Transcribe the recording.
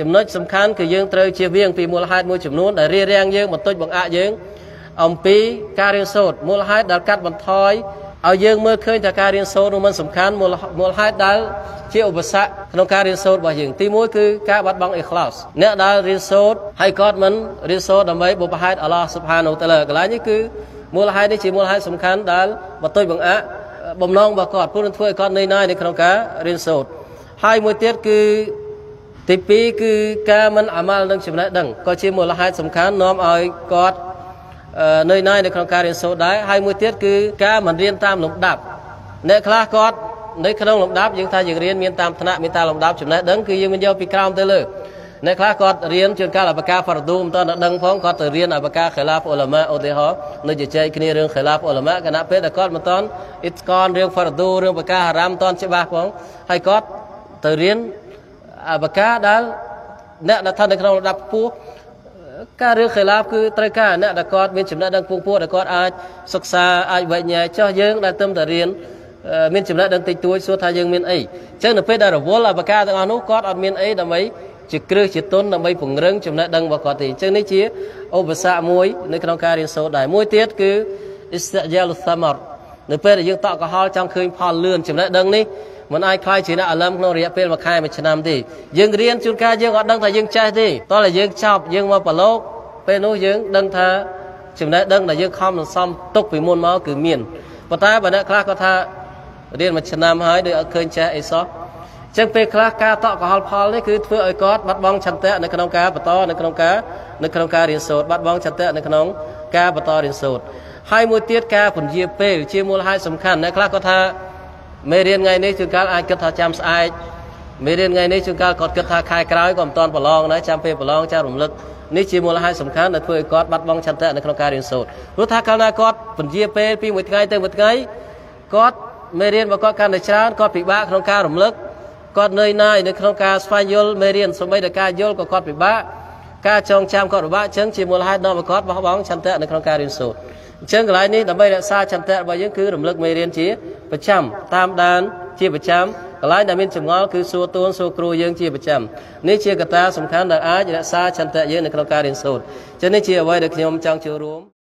ចំណុចសំខាន់គឺយើងត្រូវជៀសវាងពីមូលហេតុមួយចំនួនដែលរារាំងយើងបន្តិចបង្អាក់យើង អំពីការរៀនសូត្រមូលហេតុដែលកាត់បន្ថយឲ្យយើងមើលឃើញថាការរៀនសូត្រនោះមិនសំខាន់មូលមូលហេតុដែលជាឧបសគ្គក្នុងការរៀនសូត្ររបស់យើងទីមួយគឺការបាត់បង់អ៊ីខ្លោសអ្នកដែលរៀនសូត្រហើយគាត់មិនរៀនសូត្រដើម្បីបុព្វហេតុអល់ឡោះស៊ុបហានូតាឡាកន្លែងនេះគឺមូលហេតុនេះជាមូលហេតុសំខាន់ដែលបន្ទុយបង្អាក់បំណងរបស់គាត់ព្រោះនឹងធ្វើឲ្យគាត់នឿយណាយនៅក្នុងការរៀនសូត្រហើយមួយទៀតគឺ ទី2គឺការមិនអាម៉ាល់នឹងចំណេះដឹងក៏ជាមូលហេតុសំខាន់នាំឲ្យគាត់នឿយណាយនៅក្នុងការរៀនសូត្រដែរហើយមួយទៀតគឺការមិនរៀនតាមលំដាប់អ្នកខ្លះគាត់នៅក្នុងលំដាប់យើងថាយើងរៀនមានតាមឋានៈមានតាមលំដាប់ចំណេះដឹងគឺយើងមិនយកពីក្រោមទៅលើអ្នកខ្លះគាត់រៀនជួនកាលអបការហ្វារឌូមិនតន់ដឹងផងគាត់ទៅរៀនអបការខិលាហ្វអ៊ុលម៉ាឧទាហរណ៍នៅជជែកគ្នារឿងខិលាហ្វអ៊ុលម៉ាគណៈពេលដែលគាត់មិនតន់អ៊ីតកនរឿងហ្វារឌូរឿងបការហារ៉ាមតន់ច្បាស់ផងហើយគាត់ទៅរៀន អបការដែលអ្នកដែលថានៅក្នុងលំដាប់ខ្ពស់ការរឿងខិលាបគឺត្រូវការអ្នកដែលគាត់មានចំណេះដឹងពងពោះដែលគាត់អាចសិក្សាអាចវិញ្ញាចោះយើងដែលទៅតែរៀនមានចំណេះដឹងតិចតួចសួរថាយើងមានអីអញ្ចឹងនៅពេលដែលរវល់អបការទាំងអស់នោះគាត់អត់មានអីដើម្បីជាគ្រឹះជាទុនដើម្បីពង្រឹងចំណេះដឹងរបស់គាត់ទេអញ្ចឹងនេះជាឧបសគ្គមួយនៅក្នុងការរៀនសូត្រដែរមួយទៀតគឺ istijalu thamar នៅពេលដែលយើងតក់កុហលចង់ឃើញផលលឿនចំណេះដឹងនេះ មិនអាចខ្លាយជាអ្នកអាលឹមក្នុងរយៈពេលមួយខែមួយឆ្នាំទេយើងរៀនជួនកាលយើងអត់ដឹងថាយើងចេះទេតោះតែយើងចប់យើងមកប្រឡូកពេលនោះយើងដឹងថាចំណេះដឹងដែលយើងខំសន្សំទុកពីមុនមកគឺមានប៉ុន្តែបើអ្នកខ្លះគាត់ថារៀនមួយឆ្នាំហើយដូចអត់ឃើញចេះអីសោះចឹងពេលខ្លះការតក់កុហលផលនេះគឺធ្វើឲ្យគាត់បាត់បង់ឆន្ទៈនៅក្នុងការបន្តនៅក្នុងការនៅក្នុងការរៀនសូត្របាត់បង់ឆន្ទៈនៅក្នុងការបន្តរៀនសូត្រហើយមួយទៀតការពន្យាពេលជាមូលហេតុសំខាន់អ្នកខ្លះគាត់ថា មេរៀនថ្ងៃនេះជួនកាលអាចគិតថាចាំស្អែកមេរៀនថ្ងៃនេះជួនកាលគាត់គិតថាខែក្រោយក៏មិនតាន់ប្រឡងដែរចាំពេលប្រឡងចាំរំលឹកនេះជាមូលហេតុសំខាន់ដែលធ្វើឲ្យគាត់បាត់បង់ឆន្ទៈនៅក្នុងការរៀនសូត្រព្រោះថាកាលណាគាត់ពន្យាពេលពីមួយថ្ងៃទៅមួយថ្ងៃគាត់មេរៀនរបស់គាត់កាន់តែច្រើនគាត់ពិបាកក្នុងការរំលឹកគាត់នឿយណាយនៅក្នុងការស្វែងយល់មេរៀនសូម្បីតែការយល់ក៏គាត់ពិបាកការចងចាំគាត់ពិបាកអញ្ចឹងជាមូលហេតុនាំឲ្យគាត់បោះបង់ឆន្ទៈនៅក្នុងការរៀនសូត្រ អញ្ចឹងកន្លែងនេះដើម្បីរក្សាឆន្ទៈរបស់យើងគឺរំលឹកមេរៀនជាប្រចាំតាមដានជាប្រចាំកន្លែងដែលមានចម្ងល់គឺសួរតួនសួរគ្រូយើងជាប្រចាំនេះជាកត្តាសំខាន់ដែលអាចរក្សាឆន្ទៈយើងនៅក្នុងការរៀនសូត្រអញ្ចឹងនេះជាអ្វីដែលខ្ញុំចង់ចូលរួម